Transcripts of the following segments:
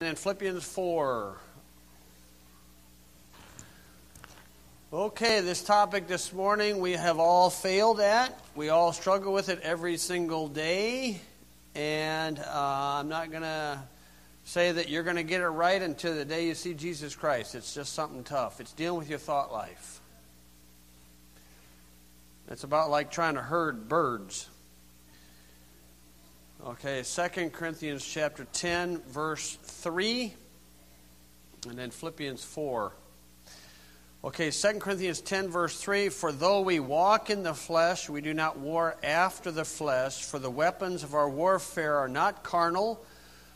in Philippians 4. Okay, this topic this morning we have all failed at. We all struggle with it every single day. And uh, I'm not going to say that you're going to get it right until the day you see Jesus Christ. It's just something tough. It's dealing with your thought life. It's about like trying to herd birds. Okay, 2 Corinthians chapter 10, verse 3, and then Philippians 4. Okay, 2 Corinthians 10, verse 3 For though we walk in the flesh, we do not war after the flesh, for the weapons of our warfare are not carnal,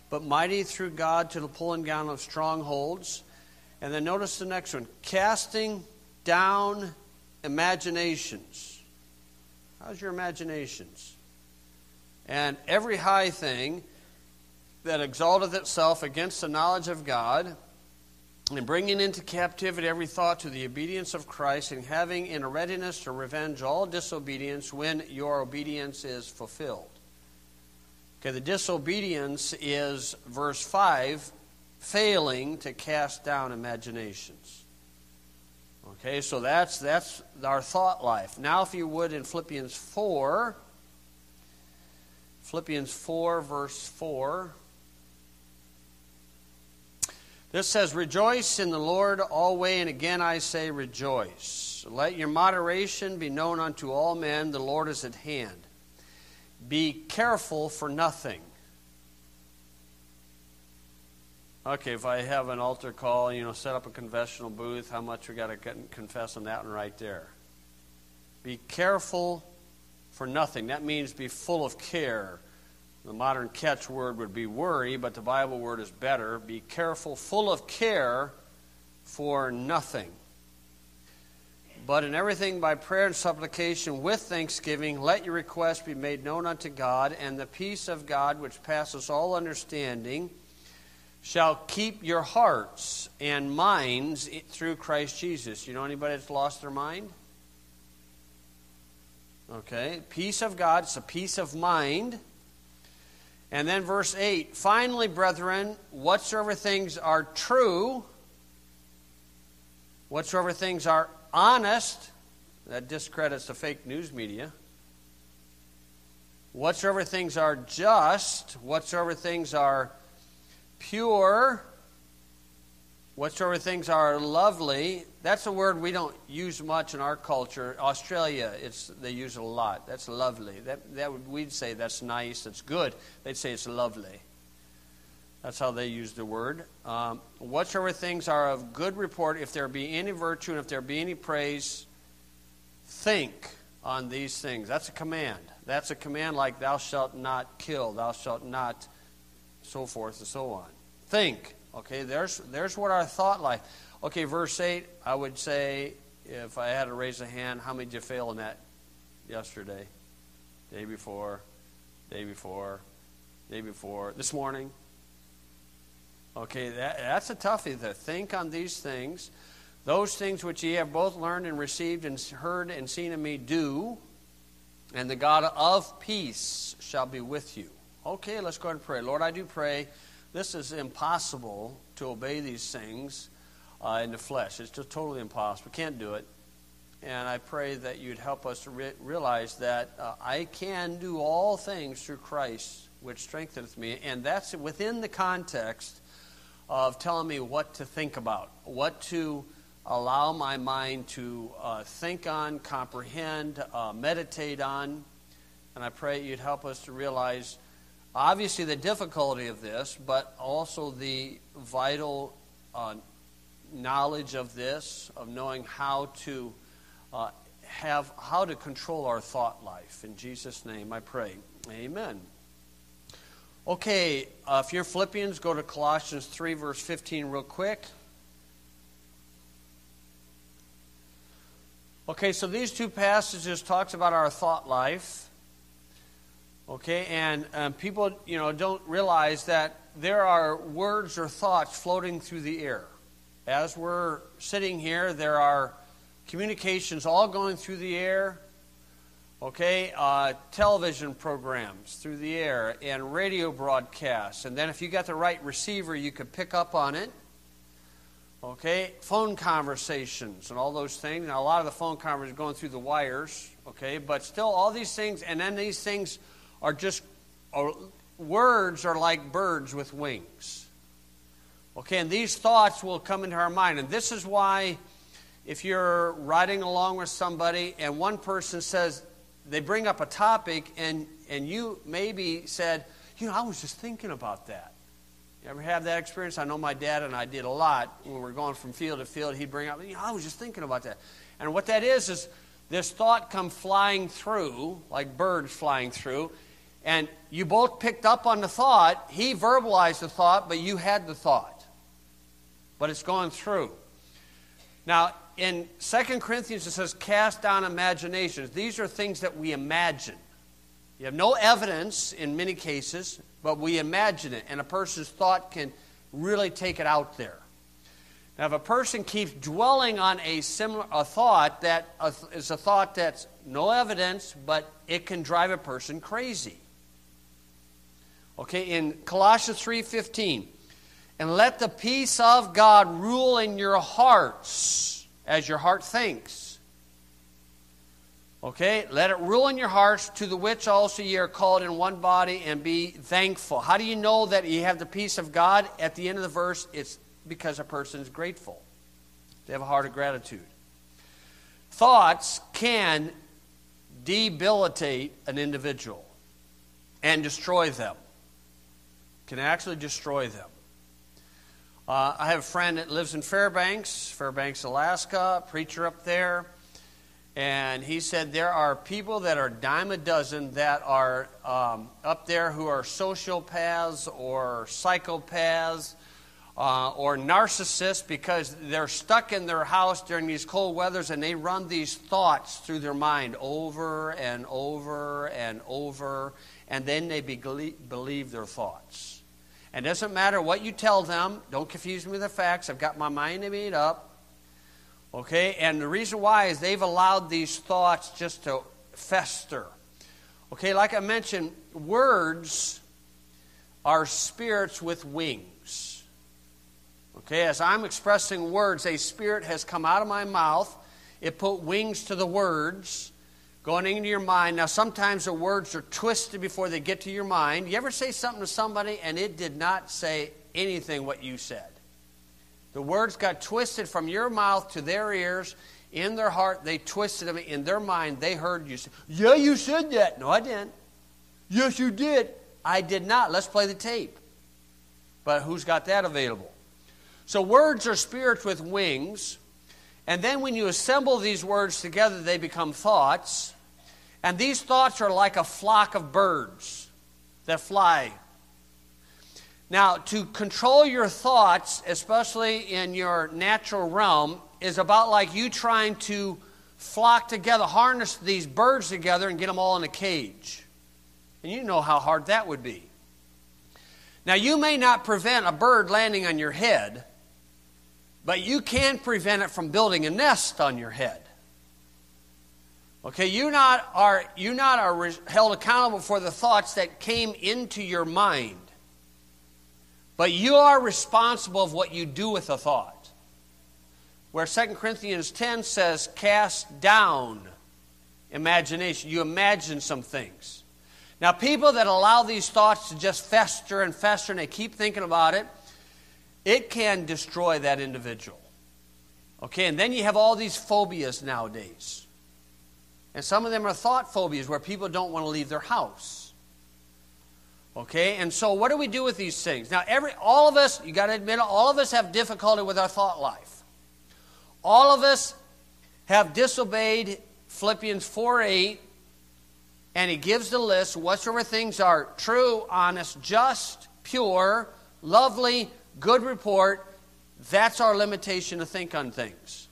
but mighty through God to the pulling down of strongholds. And then notice the next one casting down imaginations. How's your imaginations? And every high thing that exalteth itself against the knowledge of God, and bringing into captivity every thought to the obedience of Christ, and having in a readiness to revenge all disobedience when your obedience is fulfilled. Okay, the disobedience is, verse 5, failing to cast down imaginations. Okay, so that's, that's our thought life. Now, if you would, in Philippians 4, Philippians 4, verse 4. This says, Rejoice in the Lord always, and again I say, rejoice. Let your moderation be known unto all men, the Lord is at hand. Be careful for nothing. Okay, if I have an altar call, you know, set up a confessional booth, how much we got to confess on that one right there. Be careful for nothing. That means be full of care. The modern catchword would be worry, but the Bible word is better. Be careful, full of care for nothing. But in everything by prayer and supplication with thanksgiving, let your requests be made known unto God, and the peace of God, which passes all understanding, shall keep your hearts and minds through Christ Jesus. You know anybody that's lost their mind? Okay, peace of God, it's a peace of mind. And then verse 8 finally, brethren, whatsoever things are true, whatsoever things are honest, that discredits the fake news media. Whatsoever things are just, whatsoever things are pure, Whatsoever things are lovely, that's a word we don't use much in our culture. Australia, it's, they use it a lot. That's lovely. That, that would, we'd say that's nice, that's good. They'd say it's lovely. That's how they use the word. Um, whatsoever things are of good report, if there be any virtue and if there be any praise, think on these things. That's a command. That's a command like thou shalt not kill, thou shalt not, so forth and so on. Think. Okay, there's, there's what our thought life. Okay, verse 8, I would say, if I had to raise a hand, how many did you fail in that yesterday? Day before, day before, day before, this morning? Okay, that, that's a toughie to think on these things. Those things which ye have both learned and received and heard and seen in me, do, and the God of peace shall be with you. Okay, let's go ahead and pray. Lord, I do pray this is impossible to obey these things uh, in the flesh. It's just totally impossible. We can't do it. And I pray that you'd help us to re- realize that uh, I can do all things through Christ, which strengtheneth me. And that's within the context of telling me what to think about, what to allow my mind to uh, think on, comprehend, uh, meditate on. And I pray you'd help us to realize obviously the difficulty of this, but also the vital uh, knowledge of this, of knowing how to uh, have how to control our thought life. In Jesus' name, I pray. Amen. Okay, uh, if you're Philippians, go to Colossians 3, verse 15, real quick. Okay, so these two passages talks about our thought life. Okay, and um, people, you know, don't realize that there are words or thoughts floating through the air. As we're sitting here, there are communications all going through the air. okay, uh, television programs through the air and radio broadcasts. And then if you got the right receiver, you could pick up on it. Okay, phone conversations and all those things. Now, a lot of the phone conversations going through the wires, okay, but still all these things, and then these things are just, are, words are like birds with wings. Okay, and these thoughts will come into our mind. And this is why, if you're riding along with somebody and one person says, they bring up a topic, and, and you maybe said, You know, I was just thinking about that. You ever have that experience? I know my dad and I did a lot when we were going from field to field. He'd bring up, you know, I was just thinking about that. And what that is, is this thought come flying through, like birds flying through, and you both picked up on the thought. He verbalized the thought, but you had the thought. But it's gone through. Now, in 2 Corinthians, it says, cast down imaginations. These are things that we imagine. You have no evidence in many cases, but we imagine it, and a person's thought can really take it out there. Now, if a person keeps dwelling on a similar a thought that is a thought that's no evidence, but it can drive a person crazy. Okay, in Colossians 3:15, and let the peace of God rule in your hearts as your heart thinks. Okay, let it rule in your hearts, to the which also ye are called in one body, and be thankful. How do you know that you have the peace of God? At the end of the verse, it's because a person is grateful. They have a heart of gratitude. Thoughts can debilitate an individual and destroy them, can actually destroy them. Uh, I have a friend that lives in Fairbanks, Fairbanks, Alaska, preacher up there. And he said there are people that are dime a dozen that are um, up there who are sociopaths or psychopaths uh, or narcissists because they're stuck in their house during these cold weathers and they run these thoughts through their mind over and over and over, and then they be- believe their thoughts. And it doesn't matter what you tell them, don't confuse me with the facts. I've got my mind made up. Okay? And the reason why is they've allowed these thoughts just to fester. Okay, like I mentioned, words are spirits with wings. Okay, as I'm expressing words, a spirit has come out of my mouth. It put wings to the words going into your mind. Now, sometimes the words are twisted before they get to your mind. You ever say something to somebody and it did not say anything what you said? The words got twisted from your mouth to their ears. In their heart, they twisted them. In their mind, they heard you say, Yeah, you said that. No, I didn't. Yes, you did. I did not. Let's play the tape. But who's got that available? So, words are spirits with wings. And then when you assemble these words together, they become thoughts. And these thoughts are like a flock of birds that fly. Now, to control your thoughts, especially in your natural realm, is about like you trying to flock together, harness these birds together, and get them all in a cage. And you know how hard that would be. Now, you may not prevent a bird landing on your head but you can prevent it from building a nest on your head. Okay, you not are you not are held accountable for the thoughts that came into your mind. But you are responsible of what you do with a thought. Where 2 Corinthians 10 says, cast down imagination. You imagine some things. Now, people that allow these thoughts to just fester and fester and they keep thinking about it, it can destroy that individual. Okay, and then you have all these phobias nowadays. And some of them are thought phobias where people don't want to leave their house. Okay, and so what do we do with these things? Now, every all of us, you got to admit, all of us have difficulty with our thought life. All of us have disobeyed Philippians 4 8, and he gives the list whatsoever things are true, honest, just, pure, lovely, good report, that's our limitation to think on things.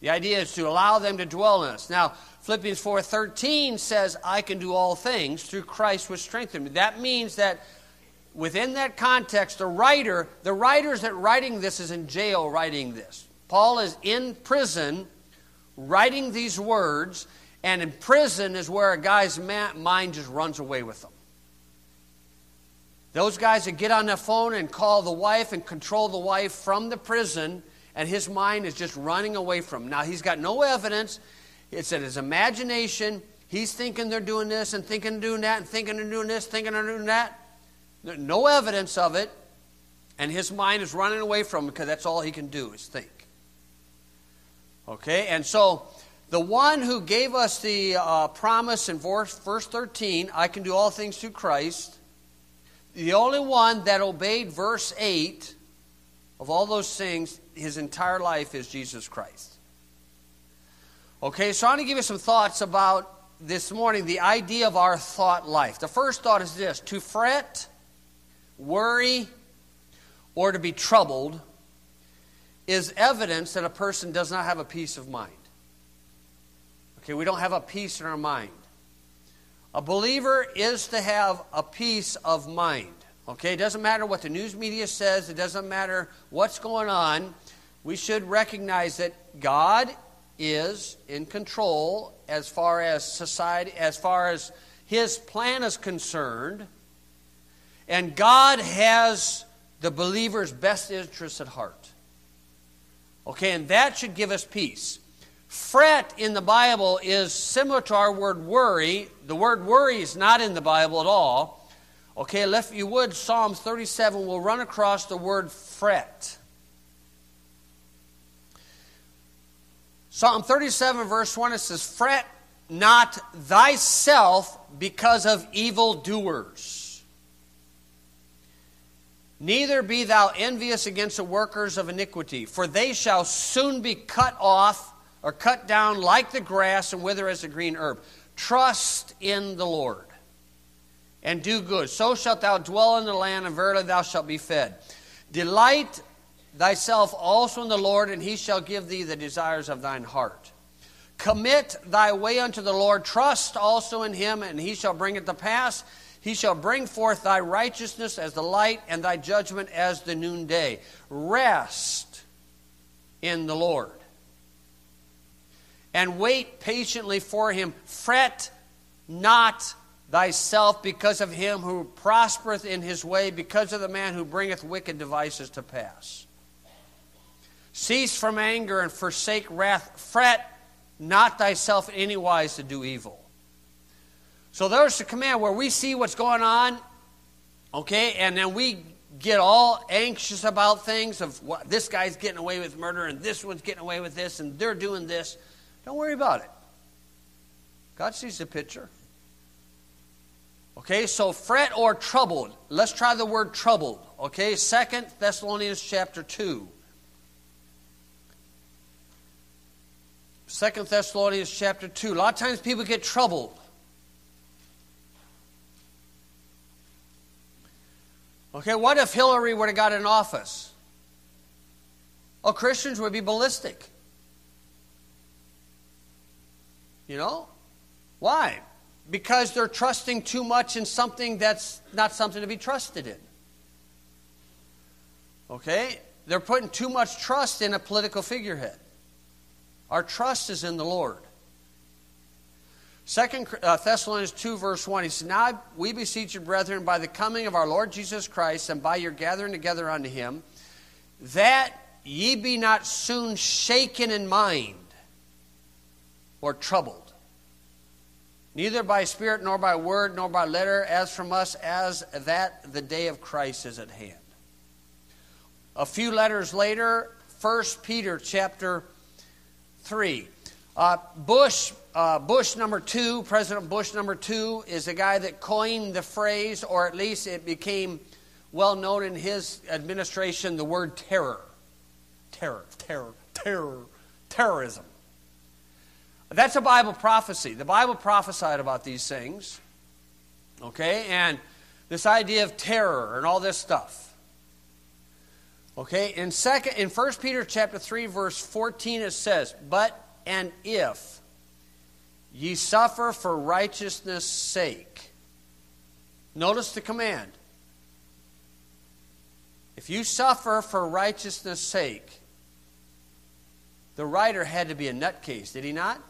The idea is to allow them to dwell in us. Now, Philippians 4:13 says, "I can do all things through Christ which strengthens me." That means that within that context, the writer, the writers that writing this is in jail writing this. Paul is in prison writing these words, And in prison is where a guy's mind just runs away with them. Those guys that get on the phone and call the wife and control the wife from the prison, and his mind is just running away from him. Now, he's got no evidence. It's in his imagination. He's thinking they're doing this and thinking they're doing that and thinking they're doing this, thinking they're doing that. No evidence of it. And his mind is running away from him because that's all he can do is think. Okay? And so the one who gave us the uh, promise in verse, verse 13, I can do all things through Christ, the only one that obeyed verse 8 of all those things his entire life is Jesus Christ. Okay, so I want to give you some thoughts about this morning the idea of our thought life. The first thought is this to fret, worry, or to be troubled is evidence that a person does not have a peace of mind. Okay, we don't have a peace in our mind. A believer is to have a peace of mind. Okay, it doesn't matter what the news media says, it doesn't matter what's going on. We should recognize that God is in control as far as society, as far as his plan is concerned. And God has the believer's best interests at heart. Okay, and that should give us peace. Fret in the Bible is similar to our word worry. The word worry is not in the Bible at all. Okay, if you would, Psalm 37 will run across the word fret. Psalm 37, verse 1, it says, Fret not thyself because of evildoers. Neither be thou envious against the workers of iniquity, for they shall soon be cut off or cut down like the grass and wither as a green herb. Trust in the Lord and do good. So shalt thou dwell in the land, and verily thou shalt be fed. Delight thyself also in the Lord, and he shall give thee the desires of thine heart. Commit thy way unto the Lord, trust also in him, and he shall bring it to pass. He shall bring forth thy righteousness as the light, and thy judgment as the noonday. Rest in the Lord and wait patiently for him. Fret not thyself because of him who prospereth in his way, because of the man who bringeth wicked devices to pass. Cease from anger and forsake wrath. Fret not thyself in any wise to do evil. So there's the command where we see what's going on, okay, and then we get all anxious about things of what this guy's getting away with murder and this one's getting away with this and they're doing this. Don't worry about it. God sees the picture. Okay, so fret or troubled. Let's try the word troubled. Okay, Second Thessalonians chapter 2. Second Thessalonians chapter 2. A lot of times people get troubled. Okay, what if Hillary would have got in office? Oh, Christians would be ballistic. You know? Why? Because they're trusting too much in something that's not something to be trusted in. Okay? They're putting too much trust in a political figurehead. Our trust is in the Lord. Second uh, Thessalonians 2, verse 1, he says, Now we beseech you, brethren, by the coming of our Lord Jesus Christ and by your gathering together unto him, that ye be not soon shaken in mind or troubled, neither by spirit, nor by word, nor by letter, as from us, as that the day of Christ is at hand. A few letters later, 1 Peter chapter 3. Uh, Bush, uh, Bush number two, President Bush number two, is the guy that coined the phrase, or at least it became well known in his administration, the word terror. Terror, terror, terror, terrorism. That's a Bible prophecy. The Bible prophesied about these things. Okay? And this idea of terror and all this stuff. Okay? In second in 1 Peter chapter 3 verse 14 it says, "But and if ye suffer for righteousness' sake." Notice the command. If you suffer for righteousness' sake, the writer had to be a nutcase, did he not?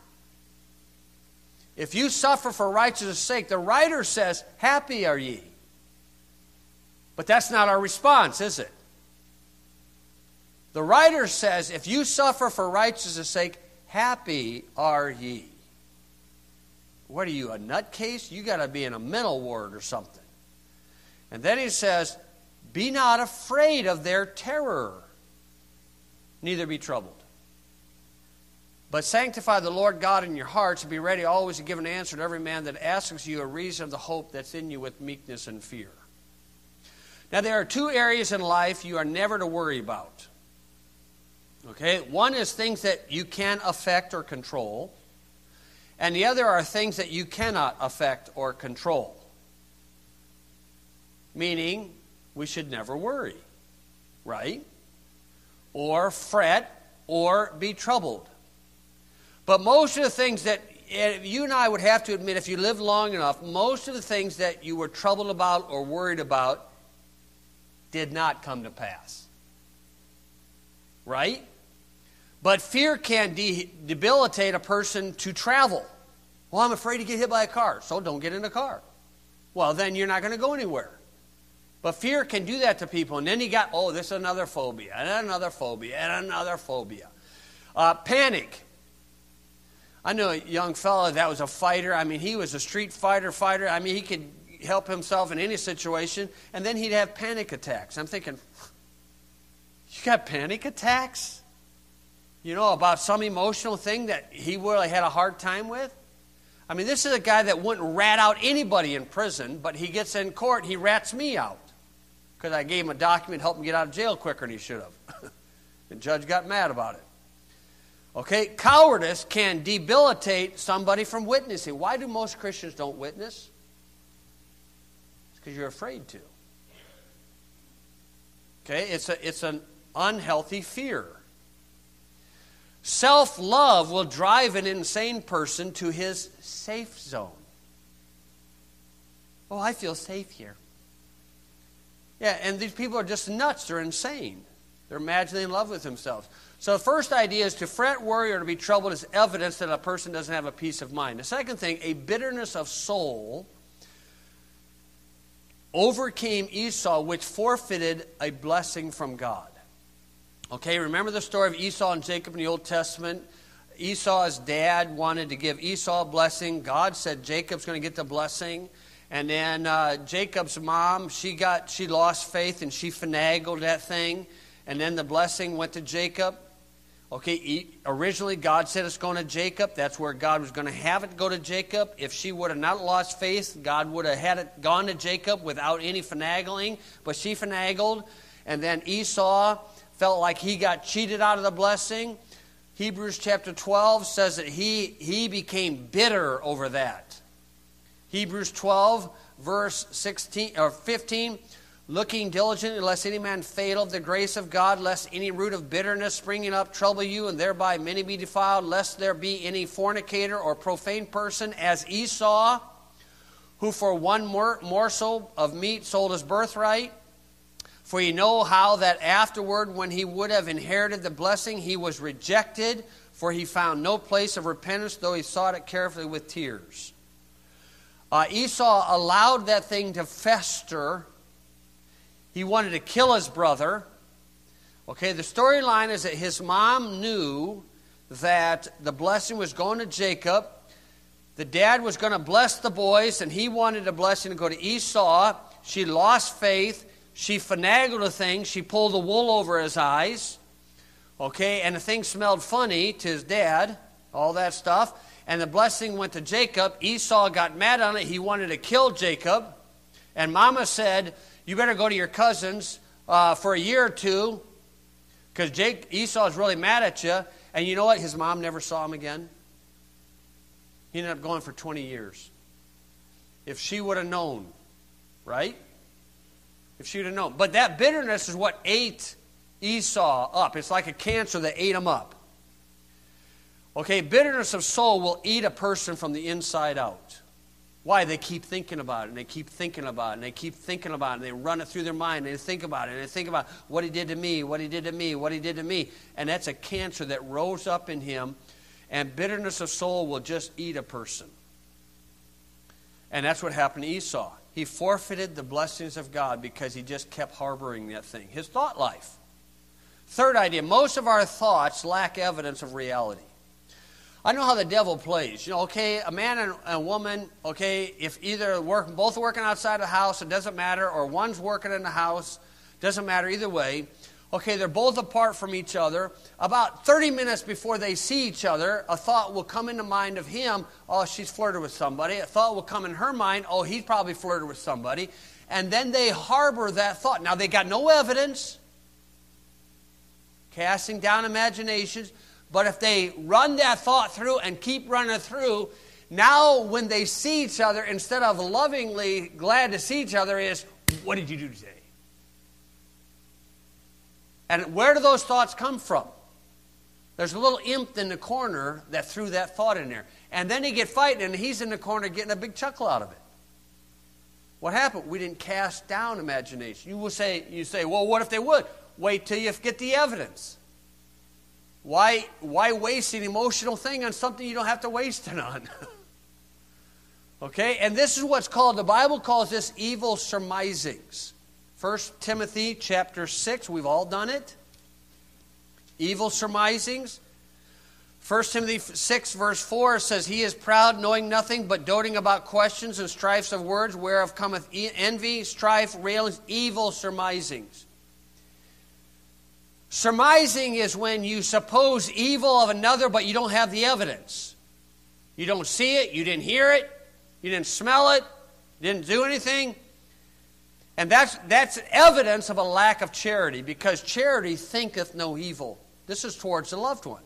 If you suffer for righteousness' sake, the writer says, Happy are ye. But that's not our response, is it? The writer says, If you suffer for righteousness' sake, happy are ye. What are you, a nutcase? You got to be in a mental ward or something. And then he says, Be not afraid of their terror, neither be troubled. But sanctify the Lord God in your hearts and be ready always to give an answer to every man that asks you a reason of the hope that's in you with meekness and fear. Now, there are two areas in life you are never to worry about. Okay? One is things that you can affect or control, and the other are things that you cannot affect or control. Meaning, we should never worry, right? Or fret or be troubled. But most of the things that you and I would have to admit, if you lived long enough, most of the things that you were troubled about or worried about did not come to pass. Right? But fear can de- debilitate a person to travel. Well, I'm afraid to get hit by a car, so don't get in a car. Well, then you're not going to go anywhere. But fear can do that to people. And then you got, oh, this is another phobia, and another phobia, and another phobia. Uh, panic. I knew a young fellow that was a fighter. I mean, he was a street fighter, fighter. I mean, he could help himself in any situation, and then he'd have panic attacks. I'm thinking, you got panic attacks? You know, about some emotional thing that he really had a hard time with? I mean, this is a guy that wouldn't rat out anybody in prison, but he gets in court, he rats me out. Because I gave him a document, helped him get out of jail quicker than he should have. the judge got mad about it. Okay, cowardice can debilitate somebody from witnessing. Why do most Christians don't witness? It's because you're afraid to. Okay, it's, a, it's an unhealthy fear. Self love will drive an insane person to his safe zone. Oh, I feel safe here. Yeah, and these people are just nuts. They're insane. They're imagining in love with themselves. So the first idea is to fret, worry, or to be troubled is evidence that a person doesn't have a peace of mind. The second thing, a bitterness of soul overcame Esau, which forfeited a blessing from God. Okay, remember the story of Esau and Jacob in the Old Testament? Esau's dad wanted to give Esau a blessing. God said Jacob's going to get the blessing. And then uh, Jacob's mom, she got she lost faith and she finagled that thing. And then the blessing went to Jacob. Okay, originally God said it's going to Jacob. That's where God was going to have it go to Jacob. If she would have not lost faith, God would have had it gone to Jacob without any finagling. But she finagled, and then Esau felt like he got cheated out of the blessing. Hebrews chapter 12 says that he, he became bitter over that. Hebrews 12, verse 16 or 15 looking diligently lest any man fail of the grace of God, lest any root of bitterness springing up trouble you, and thereby many be defiled, lest there be any fornicator or profane person, as Esau, who for one morsel of meat sold his birthright. For you know how that afterward, when he would have inherited the blessing, he was rejected, for he found no place of repentance, though he sought it carefully with tears. Uh, Esau allowed that thing to fester he wanted to kill his brother. Okay, the storyline is that his mom knew that the blessing was going to Jacob. The dad was going to bless the boys, and he wanted a blessing to go to Esau. She lost faith. She finagled a thing. She pulled the wool over his eyes. Okay, and the thing smelled funny to his dad, all that stuff. And the blessing went to Jacob. Esau got mad on it. He wanted to kill Jacob. And Mama said, you better go to your cousins uh, for a year or two because Jake Esau is really mad at you. And you know what? His mom never saw him again. He ended up going for 20 years. If she would have known, right? If she would have known. But that bitterness is what ate Esau up. It's like a cancer that ate him up. Okay, bitterness of soul will eat a person from the inside out. Why? They keep thinking about it, and they keep thinking about it, and they keep thinking about it, and they run it through their mind, and they think about it, and they think about what he did to me, what he did to me, what he did to me. And that's a cancer that rose up in him, and bitterness of soul will just eat a person. And that's what happened to Esau. He forfeited the blessings of God because he just kept harboring that thing. His thought life. Third idea most of our thoughts lack evidence of reality. I know how the devil plays. You know, okay, a man and a woman, okay, if either work, both working outside the house, it doesn't matter, or one's working in the house, doesn't matter either way. Okay, they're both apart from each other. About 30 minutes before they see each other, a thought will come in the mind of him, oh, she's flirted with somebody. A thought will come in her mind, oh, he's probably flirted with somebody. And then they harbor that thought. Now, they got no evidence, casting down imaginations. But if they run that thought through and keep running through, now when they see each other, instead of lovingly glad to see each other, is, what did you do today? And where do those thoughts come from? There's a little imp in the corner that threw that thought in there. And then they get fighting, and he's in the corner getting a big chuckle out of it. What happened? We didn't cast down imagination. You will say, you say, well, what if they would? Wait till you get the evidence. Why, why waste an emotional thing on something you don't have to waste it on? okay? And this is what's called, the Bible calls this evil surmisings. 1 Timothy chapter 6, we've all done it. Evil surmisings. 1 Timothy 6, verse 4 says, He is proud, knowing nothing, but doting about questions and strifes of words, whereof cometh envy, strife, railings, evil surmisings. Surmising is when you suppose evil of another, but you don't have the evidence. You don't see it, you didn't hear it, you didn't smell it, didn't do anything. And that's, that's evidence of a lack of charity because charity thinketh no evil. This is towards the loved one.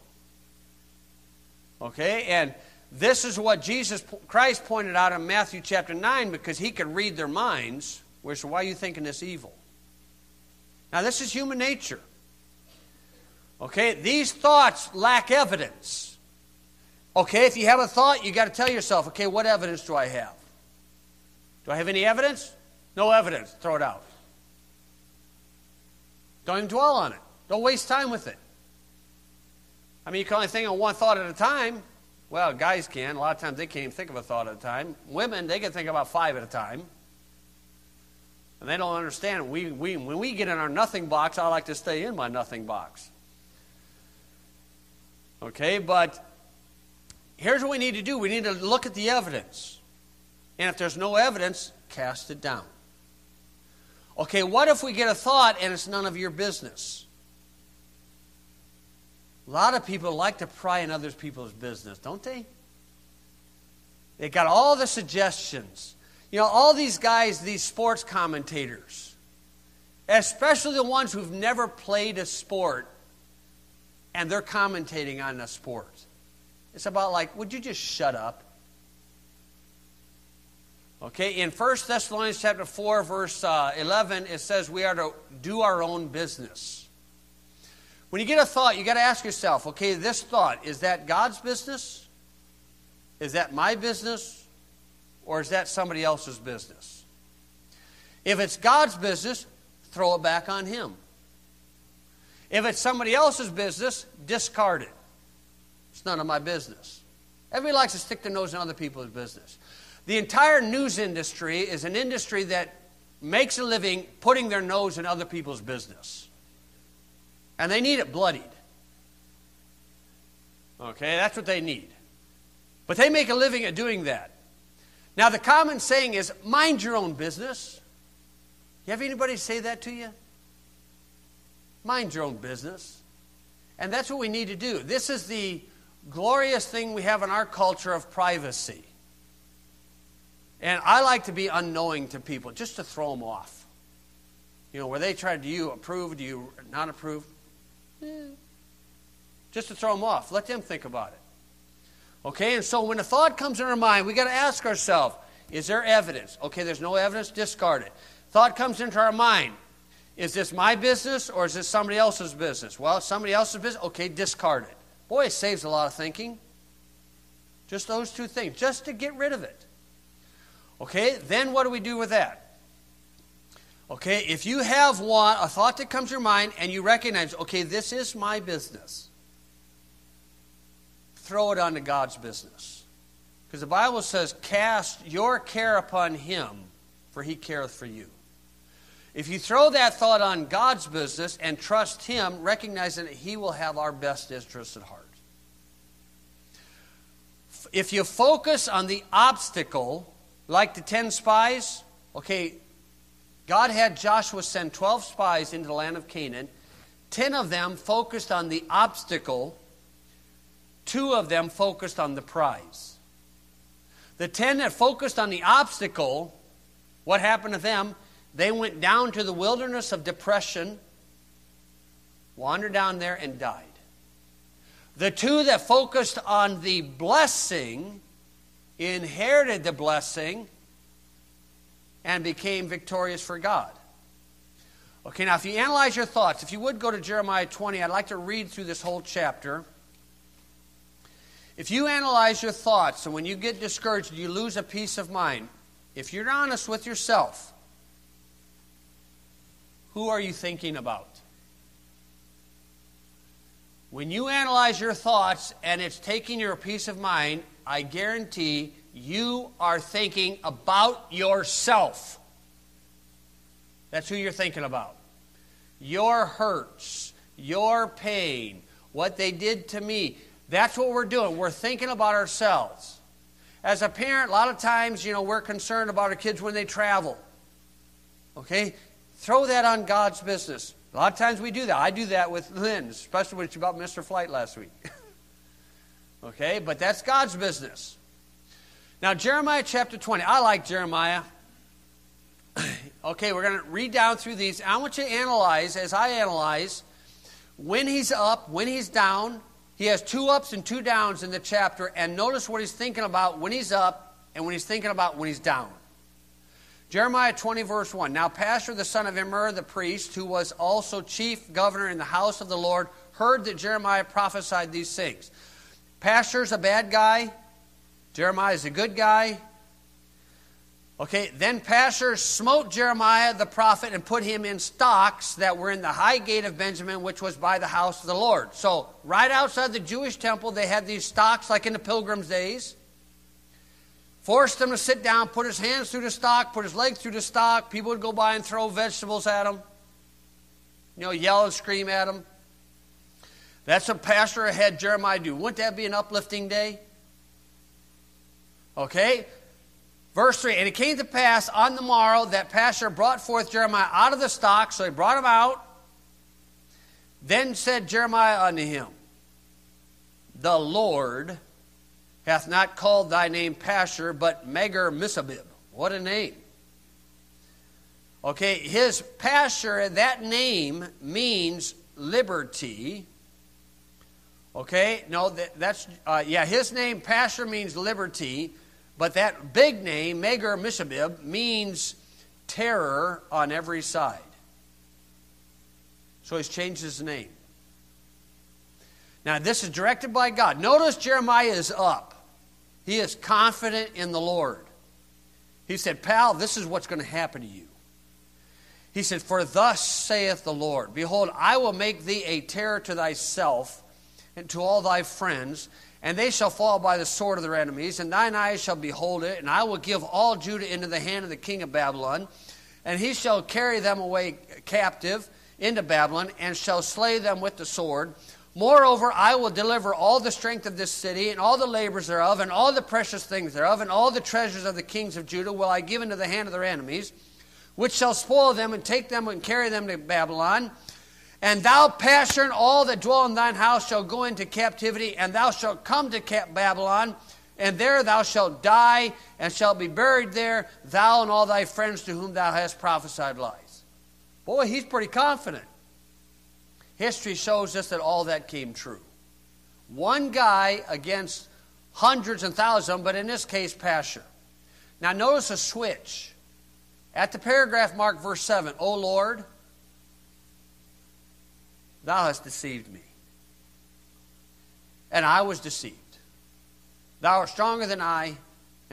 Okay? And this is what Jesus Christ pointed out in Matthew chapter 9 because he could read their minds. Which, why are you thinking this evil? Now, this is human nature. Okay? These thoughts lack evidence. Okay? If you have a thought, you got to tell yourself, okay, what evidence do I have? Do I have any evidence? No evidence. Throw it out. Don't even dwell on it. Don't waste time with it. I mean, you can only think on one thought at a time. Well, guys can. A lot of times they can't even think of a thought at a time. Women, they can think about five at a time. And they don't understand. We, we, when we get in our nothing box, I like to stay in my nothing box. Okay, but here's what we need to do we need to look at the evidence. And if there's no evidence, cast it down. Okay, what if we get a thought and it's none of your business? A lot of people like to pry in other people's business, don't they? They got all the suggestions. You know, all these guys, these sports commentators, especially the ones who've never played a sport and they're commentating on a sport. It's about like, would you just shut up? Okay, in 1 Thessalonians chapter 4, verse uh, 11, it says we are to do our own business. When you get a thought, you got to ask yourself, okay, this thought, is that God's business? Is that my business? Or is that somebody else's business? If it's God's business, throw it back on Him. If it's somebody else's business, discard it. It's none of my business. Everybody likes to stick their nose in other people's business. The entire news industry is an industry that makes a living putting their nose in other people's business. And they need it bloodied. Okay, that's what they need. But they make a living at doing that. Now, the common saying is mind your own business. You have anybody say that to you? Mind your own business. And that's what we need to do. This is the glorious thing we have in our culture of privacy. And I like to be unknowing to people just to throw them off. You know, where they try, to, do you approve? Do you not approve? Eh. Just to throw them off. Let them think about it. Okay, and so when a thought comes in our mind, we got to ask ourselves, is there evidence? Okay, there's no evidence, discard it. Thought comes into our mind. Is this my business or is this somebody else's business? Well, somebody else's business. Okay, discard it. Boy, it saves a lot of thinking. Just those two things, just to get rid of it. Okay, then what do we do with that? Okay, if you have one, a thought that comes to your mind and you recognize, okay, this is my business, throw it onto God's business. Because the Bible says, Cast your care upon him, for he careth for you. If you throw that thought on God's business and trust him, recognizing that he will have our best interests at heart. If you focus on the obstacle, like the 10 spies, okay, God had Joshua send 12 spies into the land of Canaan. 10 of them focused on the obstacle, two of them focused on the prize. The 10 that focused on the obstacle, what happened to them? They went down to the wilderness of depression, wandered down there, and died. The two that focused on the blessing inherited the blessing and became victorious for God. Okay, now if you analyze your thoughts, if you would go to Jeremiah 20, I'd like to read through this whole chapter. If you analyze your thoughts and when you get discouraged, you lose a peace of mind, if you're honest with yourself, who are you thinking about? When you analyze your thoughts and it's taking your peace of mind, I guarantee you are thinking about yourself. That's who you're thinking about. Your hurts, your pain, what they did to me. That's what we're doing. We're thinking about ourselves. As a parent, a lot of times, you know, we're concerned about our kids when they travel. Okay? Throw that on God's business. A lot of times we do that. I do that with Lynn, especially when she about Mr. flight last week. okay? But that's God's business. Now, Jeremiah chapter 20. I like Jeremiah. okay, we're going to read down through these. I want you to analyze, as I analyze, when he's up, when he's down. He has two ups and two downs in the chapter, and notice what he's thinking about when he's up and when he's thinking about when he's down. Jeremiah 20, verse 1. Now, Pashur, the son of Immer, the priest, who was also chief governor in the house of the Lord, heard that Jeremiah prophesied these things. Pashur's a bad guy. Jeremiah is a good guy. Okay, then Pashur smote Jeremiah the prophet and put him in stocks that were in the high gate of Benjamin, which was by the house of the Lord. So, right outside the Jewish temple, they had these stocks like in the pilgrims' days. Forced him to sit down, put his hands through the stock, put his legs through the stock. People would go by and throw vegetables at him, you know, yell and scream at him. That's what Pashur had Jeremiah do. Wouldn't that be an uplifting day? Okay? Verse 3 And it came to pass on the morrow that Pashur brought forth Jeremiah out of the stock, so he brought him out. Then said Jeremiah unto him, The Lord hath not called thy name Pashur, but Magormissabib. What a name. Okay, his Pashur, that name means liberty. Okay, no, that, that's, uh, yeah, his name, Pashur, means liberty. But that big name, Megar Mishabib, means terror on every side. So he's changed his name. Now, this is directed by God. Notice Jeremiah is up. He is confident in the Lord. He said, Pal, this is what's going to happen to you. He said, For thus saith the Lord Behold, I will make thee a terror to thyself and to all thy friends, and they shall fall by the sword of their enemies, and thine eyes shall behold it, and I will give all Judah into the hand of the king of Babylon, and he shall carry them away captive into Babylon, and shall slay them with the sword. Moreover, I will deliver all the strength of this city, and all the labors thereof, and all the precious things thereof, and all the treasures of the kings of Judah will I give into the hand of their enemies, which shall spoil them, and take them and carry them to Babylon. And thou, Pashur, and all that dwell in thine house shall go into captivity, and thou shalt come to Babylon, and there thou shalt die, and shalt be buried there, thou and all thy friends to whom thou hast prophesied lies. Boy, he's pretty confident. History shows us that all that came true. One guy against hundreds and thousands, but in this case, Pashur. Now, notice a switch. At the paragraph mark, verse 7, O Lord, Thou hast deceived me. And I was deceived. Thou art stronger than I,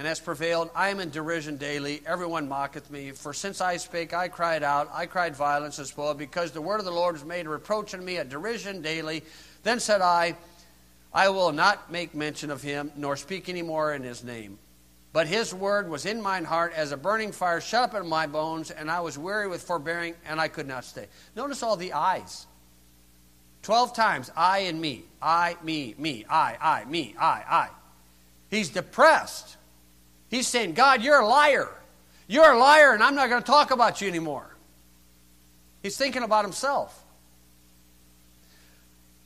and hast prevailed. I am in derision daily. Everyone mocketh me. For since I spake, I cried out. I cried violence and spoil, because the word of the Lord is made a reproach unto me, a derision daily. Then said I, I will not make mention of him, nor speak any more in his name. But his word was in mine heart as a burning fire shut up in my bones, and I was weary with forbearing, and I could not stay. Notice all the I's. Twelve times, I and me. I, me, me, I, I, me, I, I. He's depressed. He's saying, God, you're a liar. You're a liar, and I'm not going to talk about you anymore. He's thinking about himself.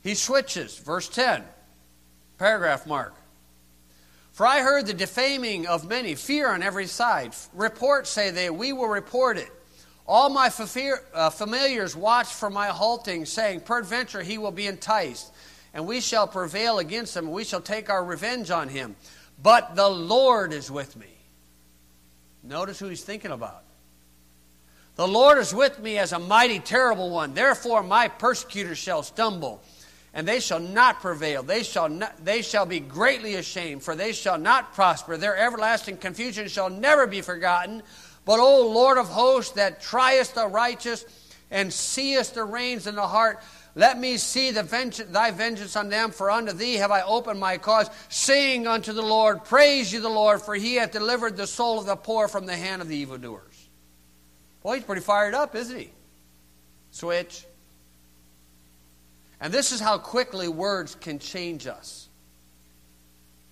He switches, verse 10, paragraph mark. For I heard the defaming of many, fear on every side. Reports say they, we will report it. All my uh, familiars watch for my halting, saying, Peradventure he will be enticed, and we shall prevail against him, and we shall take our revenge on him. But the Lord is with me. Notice who he's thinking about. The Lord is with me as a mighty, terrible one. Therefore, my persecutors shall stumble and they shall not prevail. They shall, not, they shall be greatly ashamed, for they shall not prosper. Their everlasting confusion shall never be forgotten. But, O Lord of hosts, that triest the righteous and seest the reins in the heart, let me see the vengeance, thy vengeance on them, for unto thee have I opened my cause. Sing unto the Lord, praise you the Lord, for he hath delivered the soul of the poor from the hand of the evildoers. Boy, he's pretty fired up, isn't he? Switch. And this is how quickly words can change us.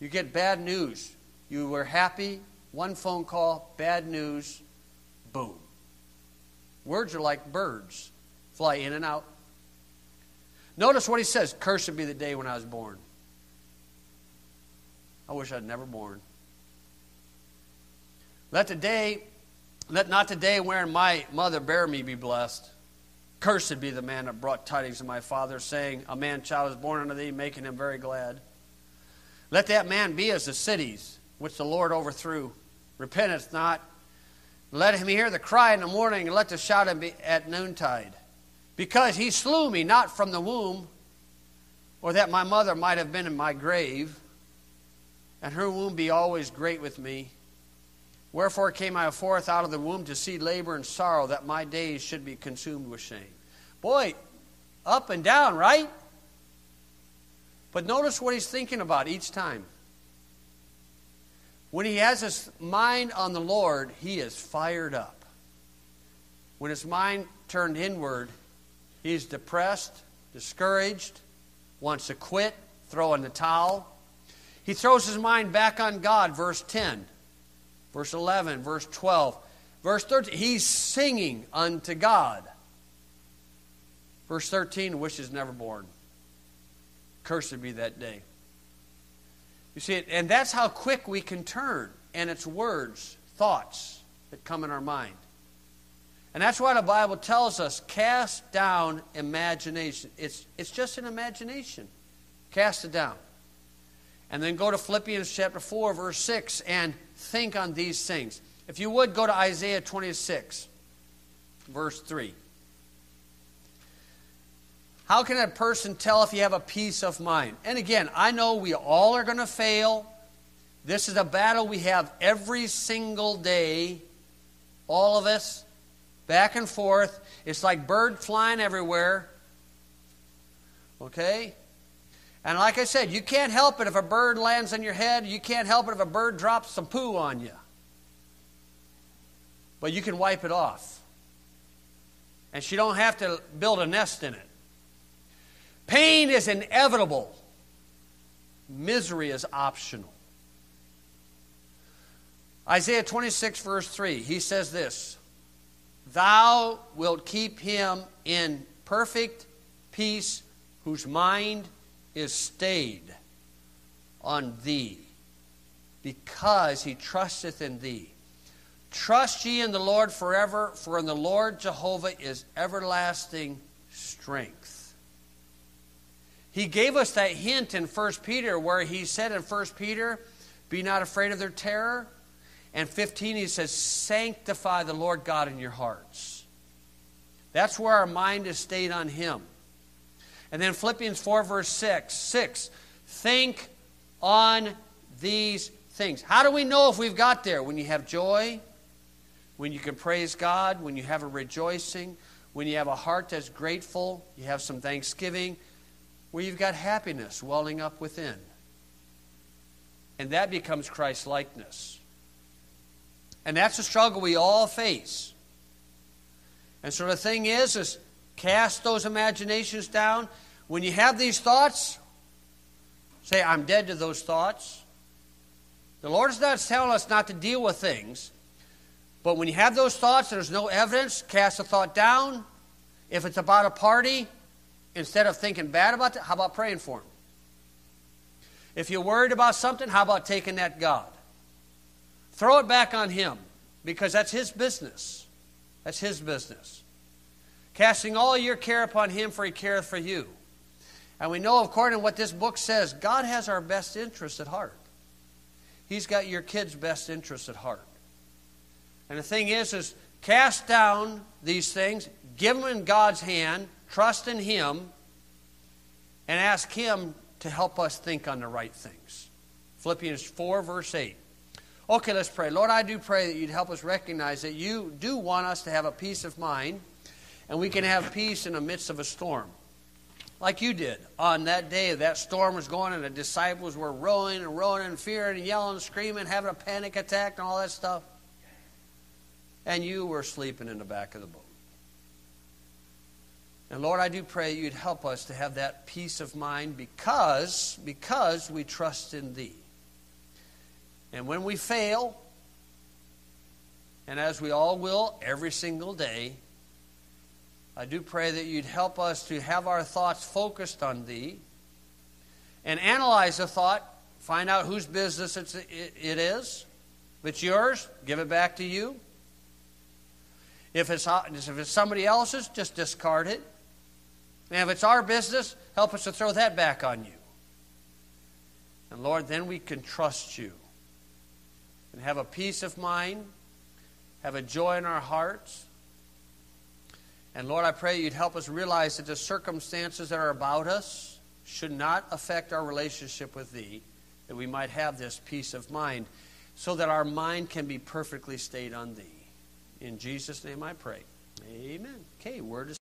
You get bad news. You were happy, one phone call, bad news, boom. Words are like birds, fly in and out. Notice what he says Cursed be the day when I was born. I wish I'd never born. Let the day, let not the day wherein my mother bare me be blessed. Cursed be the man that brought tidings of my father, saying, A man child is born unto thee, making him very glad. Let that man be as the cities which the Lord overthrew. Repenteth not. Let him hear the cry in the morning, and let the shout be at noontide. Because he slew me not from the womb, or that my mother might have been in my grave, and her womb be always great with me. Wherefore came I forth out of the womb to see labor and sorrow, that my days should be consumed with shame. Boy, up and down, right? But notice what he's thinking about each time. When he has his mind on the Lord, he is fired up. When his mind turned inward, he's depressed, discouraged, wants to quit, throw in the towel. He throws his mind back on God, verse 10 verse 11, verse 12, verse 13. He's singing unto God. Verse 13, wishes never born. Cursed be that day. You see and that's how quick we can turn, and it's words, thoughts that come in our mind. And that's why the Bible tells us cast down imagination. It's, it's just an imagination. Cast it down. And then go to Philippians chapter 4, verse 6, and think on these things. If you would, go to Isaiah 26, verse 3. How can a person tell if you have a peace of mind? And again, I know we all are going to fail. This is a battle we have every single day, all of us, back and forth. It's like bird flying everywhere. Okay? And like I said, you can't help it if a bird lands on your head. You can't help it if a bird drops some poo on you. But you can wipe it off. And she don't have to build a nest in it. Pain is inevitable. Misery is optional. Isaiah 26, verse 3, he says this Thou wilt keep him in perfect peace whose mind is stayed on thee, because he trusteth in thee. Trust ye in the Lord forever, for in the Lord Jehovah is everlasting strength. He gave us that hint in 1 Peter, where he said in 1 Peter, Be not afraid of their terror. And 15, he says, Sanctify the Lord God in your hearts. That's where our mind is stayed on him. And then Philippians 4, verse 6. 6. Think on these things. How do we know if we've got there? When you have joy, when you can praise God, when you have a rejoicing, when you have a heart that's grateful, you have some thanksgiving. where you've got happiness welling up within. And that becomes Christ likeness. And that's a struggle we all face. And so the thing is, is cast those imaginations down. When you have these thoughts, say, I'm dead to those thoughts. The Lord is not telling us not to deal with things. But when you have those thoughts there's no evidence, cast the thought down. If it's about a party, instead of thinking bad about it, how about praying for them? If you're worried about something, how about taking that God? Throw it back on Him because that's His business. That's His business. Casting all your care upon Him, for He careth for you. And we know, according to what this book says, God has our best interest at heart. He's got your kids' best interest at heart. And the thing is, is cast down these things, give them in God's hand, trust in Him, and ask Him to help us think on the right things. Philippians 4, verse 8. Okay, let's pray. Lord, I do pray that you'd help us recognize that you do want us to have a peace of mind, and we can have peace in the midst of a storm. Like you did on that day, that storm was going, and the disciples were rowing and rowing and fearing and yelling and screaming, having a panic attack and all that stuff. And you were sleeping in the back of the boat. And Lord, I do pray you'd help us to have that peace of mind because, because we trust in Thee. And when we fail, and as we all will every single day, I do pray that you'd help us to have our thoughts focused on Thee and analyze the thought, find out whose business it's, it is. If it's yours, give it back to you. If it's, uh, if it's somebody else's, just discard it. And if it's our business, help us to throw that back on you. And Lord, then we can trust you and have a peace of mind, have a joy in our hearts. And Lord, I pray you'd help us realize that the circumstances that are about us should not affect our relationship with Thee, that we might have this peace of mind, so that our mind can be perfectly stayed on Thee. In Jesus' name I pray. Amen. Okay, word is.